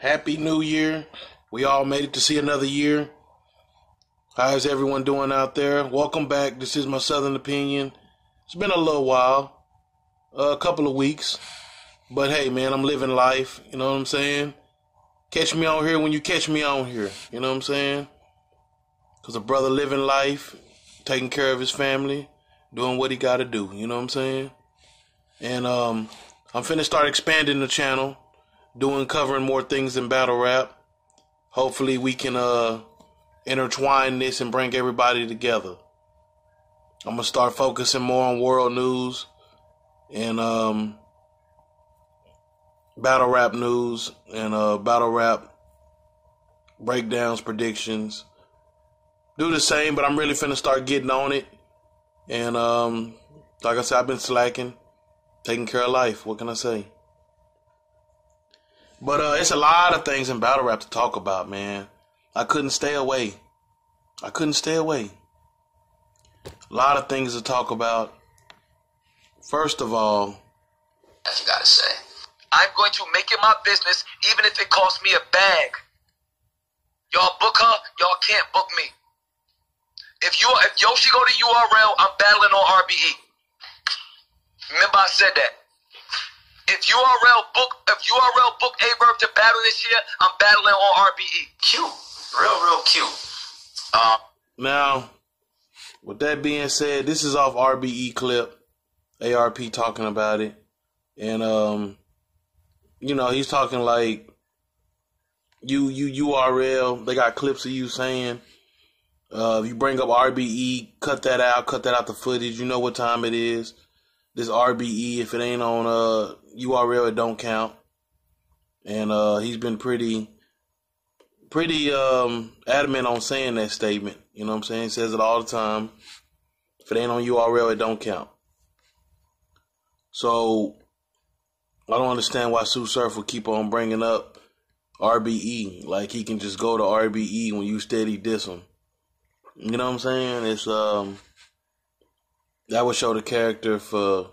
Happy New Year. We all made it to see another year. How is everyone doing out there? Welcome back. This is my Southern Opinion. It's been a little while, a couple of weeks. But hey, man, I'm living life. You know what I'm saying? Catch me on here when you catch me on here. You know what I'm saying? Because a brother living life, taking care of his family, doing what he got to do. You know what I'm saying? And um, I'm finna start expanding the channel, doing covering more things in battle rap. Hopefully, we can uh, intertwine this and bring everybody together. I'm gonna start focusing more on world news and um, battle rap news and uh, battle rap breakdowns, predictions. Do the same, but I'm really finna start getting on it. And um, like I said, I've been slacking, taking care of life. What can I say? But uh, it's a lot of things in battle rap to talk about, man. I couldn't stay away. I couldn't stay away. A lot of things to talk about. First of all, you gotta say. I'm going to make it my business, even if it costs me a bag. Y'all book her, y'all can't book me. If you if Yoshi go to URL, I'm battling on RBE. Remember I said that. URL book if URL book Aye Verb to battle this year, I'm battling on RBE. Cute. Real, real cute. Um now, with that being said, this is off RBE clip. ARP talking about it. And um you know, he's talking like you you URL, they got clips of you saying uh, if you bring up RBE, cut that out, cut that out the footage. You know what time it is. This RBE, if it ain't on uh, URL, it don't count. And uh, he's been pretty, pretty um, adamant on saying that statement. You know what I'm saying? He says it all the time. If it ain't on URL, it don't count. So I don't understand why Tsu Surf will keep on bringing up RBE. Like he can just go to RBE when you steady diss him. You know what I'm saying? It's um that would show the character for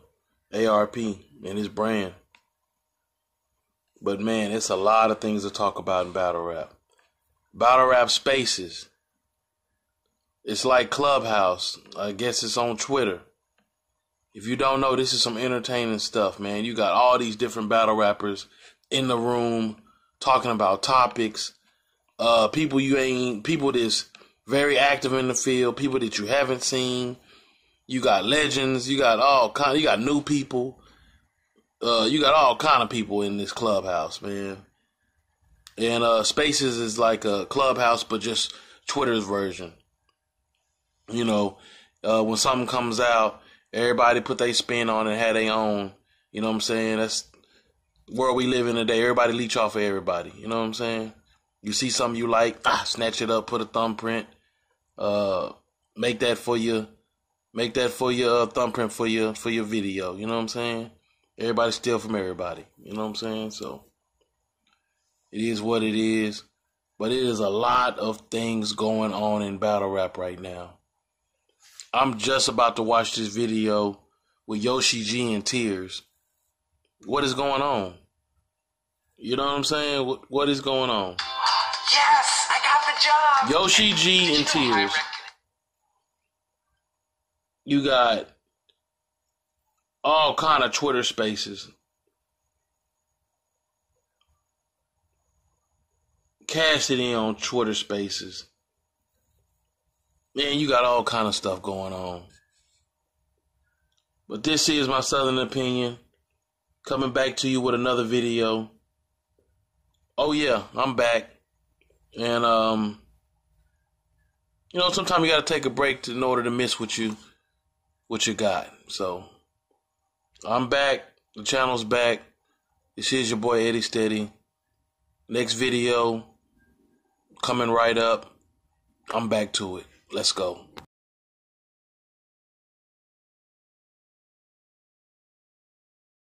ARP and his brand. But man, it's a lot of things to talk about in battle rap. Battle rap spaces. It's like Clubhouse. I guess it's on Twitter. If you don't know, this is some entertaining stuff, man. You got all these different battle rappers in the room talking about topics. Uh people you ain't people that's very active in the field, people that you haven't seen. You got legends, you got all kind, you got new people. Uh, you got all kind of people in this clubhouse, man. And uh, Spaces is like a clubhouse, but just Twitter's version. You know, uh, when something comes out, everybody put their spin on it, had their own. You know what I'm saying? That's where we live in today. Everybody leech off of everybody. You know what I'm saying? You see something you like, ah, snatch it up, put a thumbprint, uh, make that for you, make that for your uh, thumbprint for your for your video. You know what I'm saying? Everybody steal from everybody. You know what I'm saying? So it is what it is, but it is a lot of things going on in battle rap right now. I'm just about to watch this video with Yoshi G in tears. What is going on? You know what I'm saying? What, what is going on? Yes, I got the job. Yoshi G in tears. You got all kind of Twitter spaces. Cassidy on Twitter spaces. Man, you got all kind of stuff going on. But this is my Southern opinion. Coming back to you with another video. Oh yeah, I'm back. And um you know, sometimes you gotta take a break to, in order to miss what you what you got. So I'm back. The channel's back. This is your boy Eddie Steady. Next video coming right up. I'm back to it. Let's go.